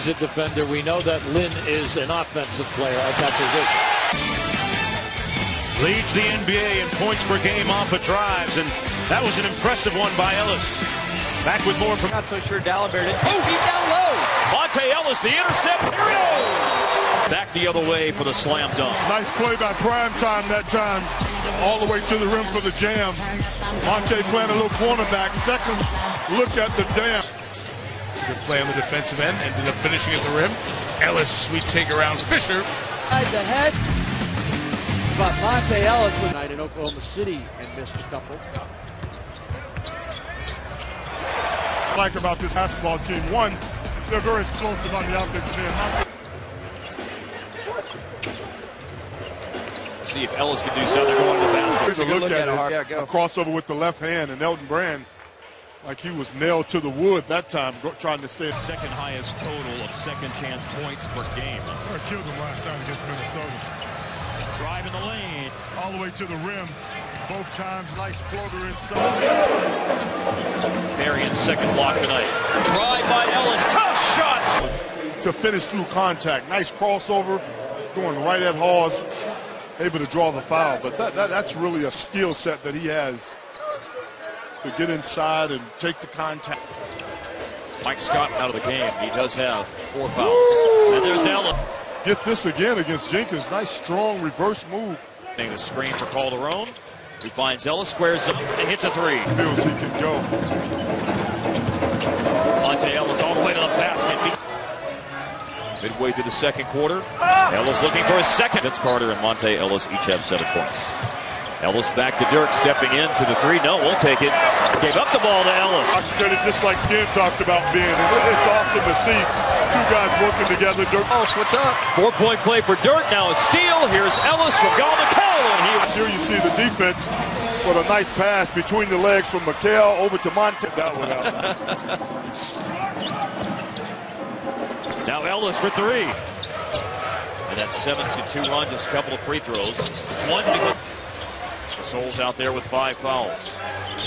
he's a defender. We know that Lin is an offensive player at that position. Leads the NBA in points per game off of drives, and that was an impressive one by Ellis. Back with more from. Not so sure Dalembert did. Oh, he's down low. Monta Ellis, the intercept. Here he goes. Back the other way for the slam dunk. Nice play by Prime Time that time. All the way to the rim for the jam. Monta playing a little cornerback. Second look at the jam. Good play on the defensive end. Ended up finishing at the rim. Ellis, sweet take around Fisher. The head. But Monta Ellis tonight in Oklahoma City and missed a couple. I like about this basketball team. One, they're very explosive on the offensive end. See if Ellis can do something. They're going to the basket. Here's a look, look at, at it. it. Yeah, go. A crossover with the left hand, and Elton Brand, like he was nailed to the wood that time, trying to stay. Second highest total of second chance points per game. I killed him last night against Minnesota. Drive in the lane. All the way to the rim. Both times, nice floater inside. Marion's second block tonight. Drive by Ellis. Tough shot. To finish through contact. Nice crossover, going right at Hawes. Able to draw the foul, but that, that that's really a skill set that he has to get inside and take the contact. Mike Scott out of the game. He does have four fouls. And there's Ellis. Get this again against Jenkins. Nice, strong reverse move. The screen for Calderon. He finds Ellis, squares up, and hits a three. Feels he can go. Monta Ellis all the way to the basket. Midway through the second quarter, Ellis looking for his second. Vince Carter and Monta Ellis each have seven points. Ellis back to Dirk, stepping in to the three. No, won't take it. Gave up the ball to Ellis. Oxygenated just like Skin talked about being. It's awesome to see two guys working together. Dirk. Ellis, what's up? Four-point play for Dirk. Now a steal. Here's Ellis from Galmacall. And he Here you see the defense with a nice pass between the legs from McHale over to Monta. That one out. Uh, now Ellis for three. And that's 7 to 2 run, just a couple of free throws. One to go. The Souls out there with five fouls.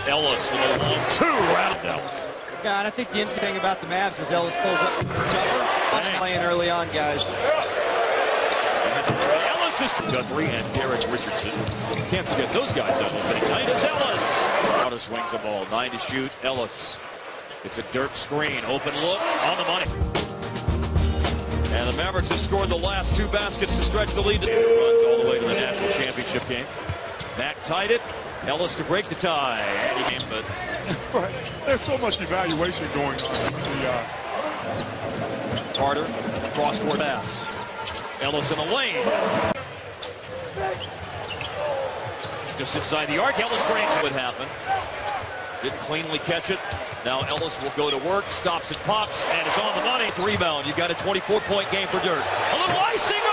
Ellis with a long two round Ellis. Yeah, and I think the interesting thing about the Mavs is Ellis pulls up. Playing early on, guys. Ellis is Guthrie and Derek Richardson. Can't forget those guys out there. Tonight is Ellis. Auto swings the ball. Nine to shoot. Ellis. It's a Dirk screen. Open look on the money. And the Mavericks have scored the last two baskets to stretch the lead. Runs all the way to the national championship game. Mack tied it. Ellis to break the tie. And he came, but There's so much evaluation going on. The, uh, Carter, cross-court pass. Ellis in the lane. Just inside the arc, Ellis drains it. happened. Didn't cleanly catch it. Now Ellis will go to work, stops and pops, and it's on the money. Rebound. You've got a 24-point game for Dirk. A little icing on the cake.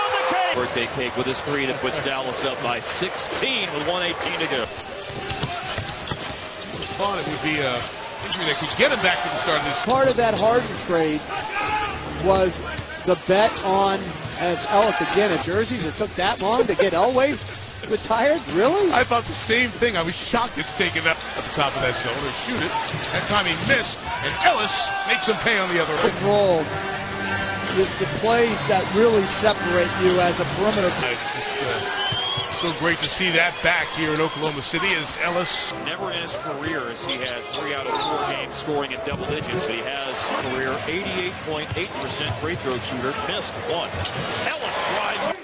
Birthday cake with his three that puts Dallas up by 16 with 118 to go. Thought it would be a injury that could get him back to the start of this. Part of that Harden trade was the bet on as Ellis again at jerseys. It took that long to get Elway retired. Really? I thought the same thing. I was shocked it's taken up at the top of that zone to shoot it. That time he missed, and Ellis makes him pay on the other Pick end. and roll is the plays that really separate you as a perimeter. It's just uh, so great to see that back here in Oklahoma City as Ellis. Never in his career has he had three out of four games scoring in double digits, but he has career 88.8% free throw shooter. Missed one. Ellis drives.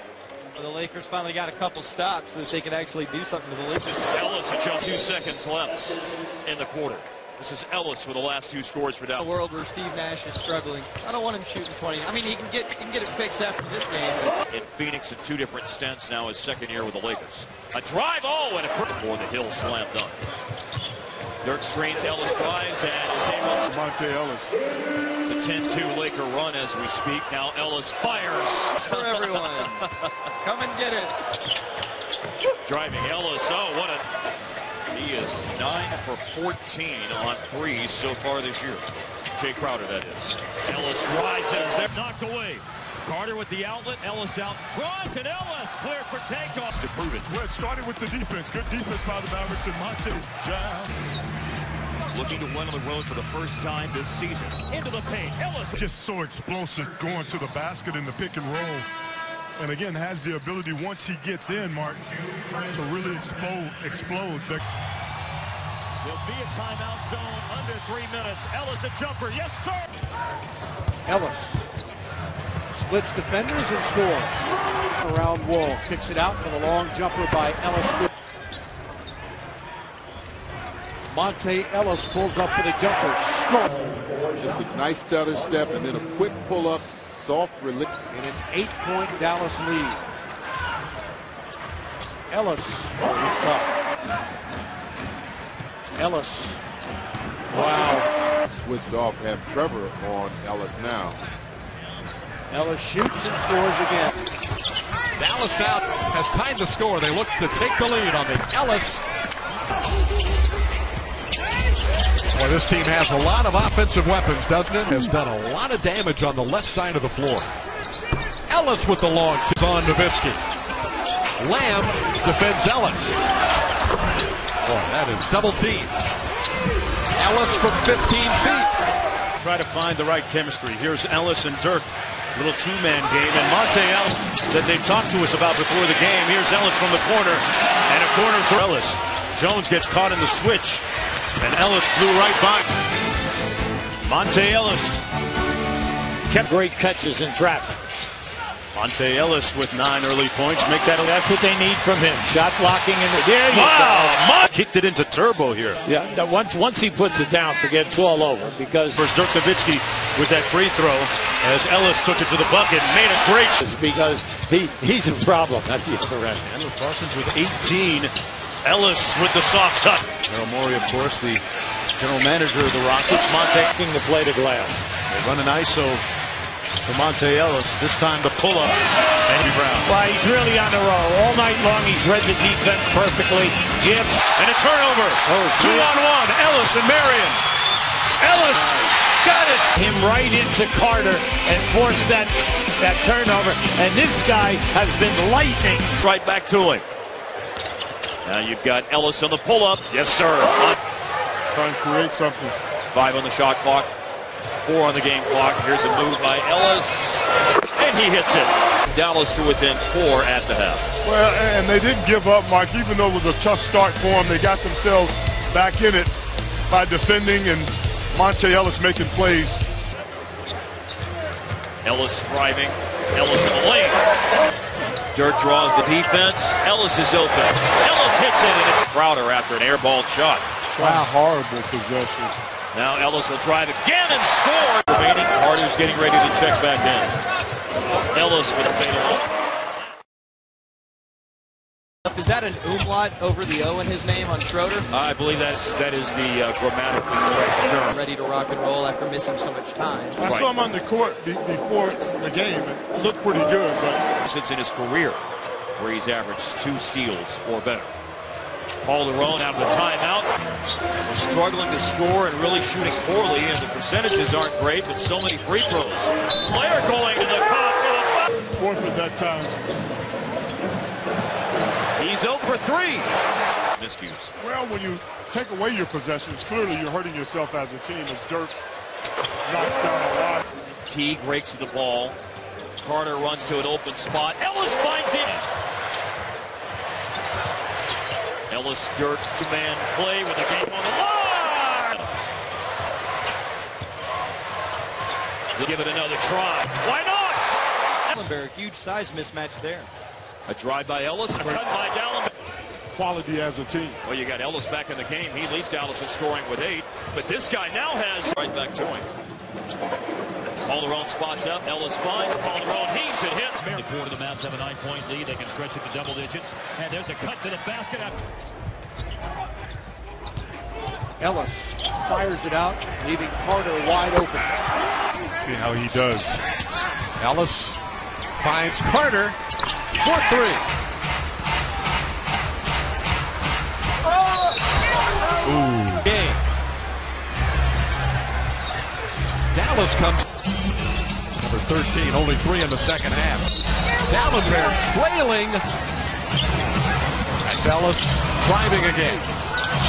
The Lakers finally got a couple stops so that they could actually do something to the Lakers. Ellis, a jump two seconds left in the quarter. This is Ellis with the last two scores for A Dallas. world where Steve Nash is struggling. I don't want him shooting 20. I mean, he can get he can get it fixed after this game. But In Phoenix in two different stints, now his second year with the Lakers. A drive, oh, and a quick for the Hill slam dunk. Dirk screens, Ellis drives, and is able to Monta Ellis. It's a 10-2 Laker run as we speak. Now Ellis fires. for everyone, come and get it. Driving Ellis. Oh, what a... He is 9 for 14 on threes so far this year. Jae Crowder, that is. Ellis rises. They're knocked away. Carter with the outlet. Ellis out front, and Ellis clear for takeoff to prove it. Well, it started with the defense. Good defense by the Mavericks and Monta Jam. looking to win on the road for the first time this season. Into the paint, Ellis. Just so explosive going to the basket in the pick and roll. And again, has the ability once he gets in, Mark, to really explode. explode. The There'll be a timeout zone under three minutes. Ellis a jumper. Yes, sir. Ellis splits defenders and scores. Around wall, kicks it out for the long jumper by Ellis. Monta Ellis pulls up for the jumper. Score. Just a nice stutter step and then a quick pull up, soft release. In an eight-point Dallas lead. Ellis. Oh, tough. Ellis. Wow. Switched off, have Trevor on Ellis now. Ellis shoots and scores again. Dallas now has tied the score. They look to take the lead on the Ellis. Boy, this team has a lot of offensive weapons, doesn't it? Has done a lot of damage on the left side of the floor. Ellis with the long tip on Nowitzki. Lamb defends Ellis. Boy, that is double team. Ellis from 15 feet. Try to find the right chemistry. Here's Ellis and Dirk. Little two-man game. And Monta Ellis that they talked to us about before the game. Here's Ellis from the corner. And a corner for Ellis. Jones gets caught in the switch. And Ellis blew right by. Monta Ellis. Kept great catches in traffic. Monta Ellis with nine early points. Make that. That's what they need from him. Shot blocking and there you Wow! go. Mon- kicked it into turbo here. Yeah, once once he puts it down, forget it's all over because First Dirk Nowitzki with that free throw as Ellis took it to the bucket. And made a great because he he's a problem at the other end. Andrew Parsons with 18. Ellis with the soft touch. Daryl Morey, of course, the general manager of the Rockets. Monta Taking the play to glass. they run an ISO for Monta Ellis. This time the pull-up. Andy Brown. Well, he's really on the roll. All night long, he's read the defense perfectly. Jibs. And a turnover. Oh, Two on one. Ellis and Marion. Ellis got it. Him right into Carter and force that that turnover. And this guy has been lightning. Right back to him. Now you've got Ellis on the pull-up. Yes, sir. trying to create something. Five on the shot clock. Four on the game clock. Here's a move by Ellis. And he hits it. Dallas to within four at the half. Well, and they didn't give up, Mark, even though it was a tough start for them. They got themselves back in it by defending and Monta Ellis making plays. Ellis driving. Ellis in the lane. Dirk draws the defense. Ellis is open. Ellis hits it, and it's Crowder after an airball shot. Wow. Horrible possession. Now Ellis will drive again and score. Remaining, Carter's getting ready to check back in. Ellis with a fadeaway. Is that an umlaut over the O in his name on Schroeder? I believe that's that is the uh, grammatically correct term. Ready to rock and roll after missing so much time. I saw him on the court be- before the game. It looked pretty good, but Since in his career, where he's averaged two steals or better. Paul Lerone out of the timeout. Struggling to score and really shooting poorly, and the percentages aren't great, but so many free throws. Blair going to the top with a forfeit that time. He's 0 for 3. Miscues. Well, when you take away your possessions, clearly you're hurting yourself as a team as Dirk knocks down a lot. Teague breaks the ball. Carter runs to an open spot. Ellis finds it. Ellis Dirk two-man play with the game on the line. Give it another try. Why not? Ellenberg, huge size mismatch there. A drive by Ellis, a cut by Dalembert. Quality as a team. Well, you got Ellis back in the game. He leads Dallas in scoring with eight, but this guy now has right back to him. Calderon spots up. Ellis finds. Calderon heaves it, hits. Barely four to the Mavs have a nine-point lead. They can stretch it to double digits. And there's a cut to the basket. Ellis fires it out, leaving Carter wide open. See how he does. Ellis finds Carter for three. Ooh. Game. Dallas comes. Number 13, only three in the second half. Dalembert trailing. And Dallas driving again.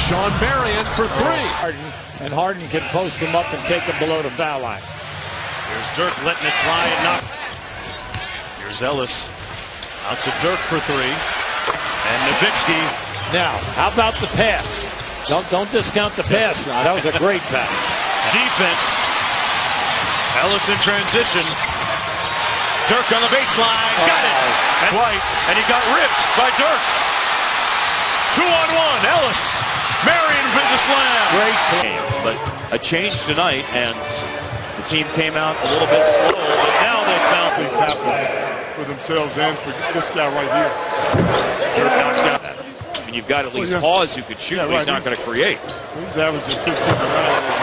Shawn Marion for three. Harden, and Harden can post him up and take him below the foul line. Here's Dirk letting it fly and knock. Here's Ellis. Out to Dirk for three. And Nowitzki. Now, how about the pass? Don't don't discount the pass now. That was a great pass. Defense. Ellis in transition. Dirk on the baseline. Got it. Oh. And White. And he got ripped by Dirk. Two on one. Ellis. Marion for the slam. Great game, but a change tonight, and the team came out a little bit slow, but now they've found things happen for themselves and for this guy right here. Dirk knocks down. I mean, you've got at oh, least Well, yeah. Hawes who could shoot, Yeah, but he's not going to create. He's averaging 15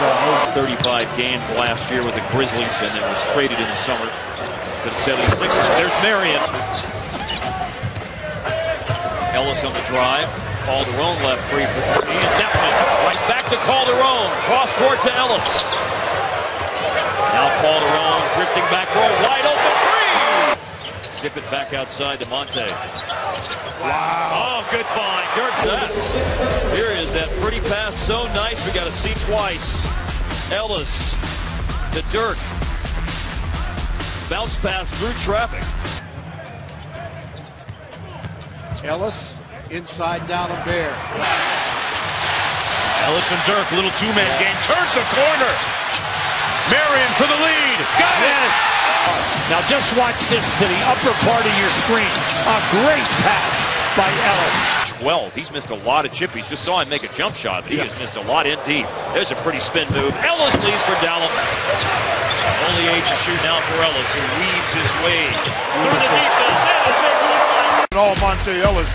around. Uh, 35 games last year with the Grizzlies, and then was traded in the summer to the 76ers. There's Marion. Ellis on the drive. Calderon left free for three. And Deppman right back to Calderon. Cross court to Ellis. Now Calderon drifting back row. Wide open three. Zip it back outside to Monta. Wow. Oh, good find. Dirk that. Here is that pretty pass. So nice. We got to see twice. Ellis to Dirk. Bounce pass through traffic. Ellis inside down and Bear. Ellis and Dirk, little two-man game. Turns the corner. Marion for the lead. Got it. Yes. Now just watch this to the upper part of your screen. A great pass by Ellis. Well, he's missed a lot of chippies. Just saw him make a jump shot, but he has missed a lot in deep. There's a pretty spin move. Ellis leads for Dallas. Only age to shoot now for Ellis, who weaves his way through the defense. Ellis able to find And all Monta Ellis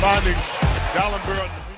finding Dalembert.